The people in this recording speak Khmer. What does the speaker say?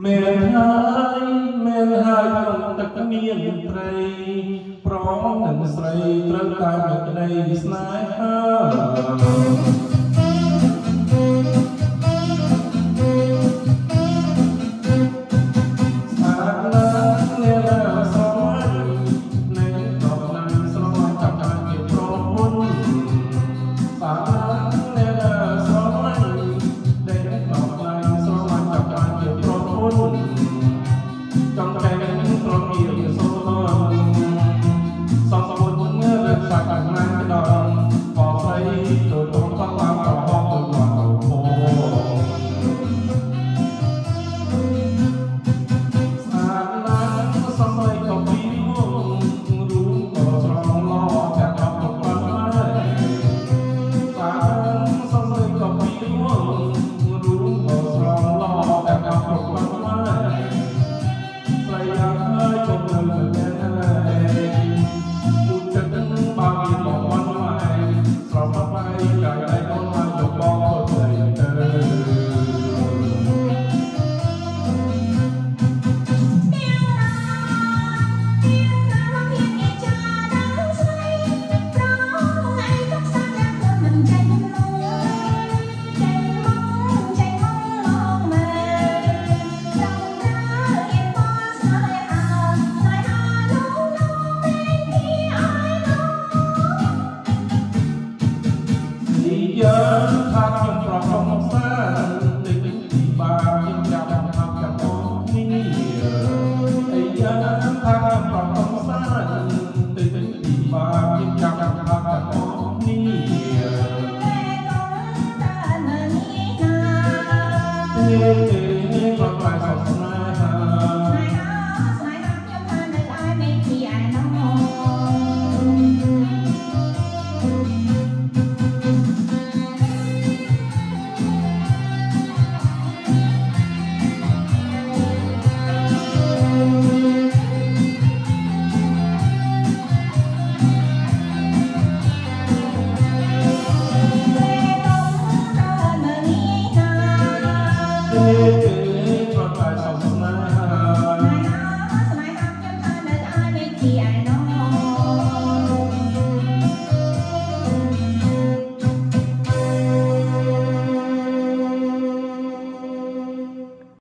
មែនហើយមែនហើយក្នុងទឹកមានត្រីប្រងនឹងស្រីត្រូវតែមានក្តីស្នេហា យើងថាខ្ញុំប្រកបសាលេខទីបានខ្ញុំចាប់ថាចាប់បងនេះអីយ៉ាថាខ្ញុំប្រកបសាលេខទីបានខ្ញុំចាប់ថាចាប់បងនេះយើងទេនេះប្រកបសា chị ai nói